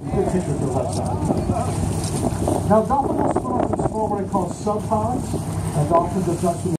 The left side. Now, dolphins will split up into small what I call subpods, and dolphins adjust to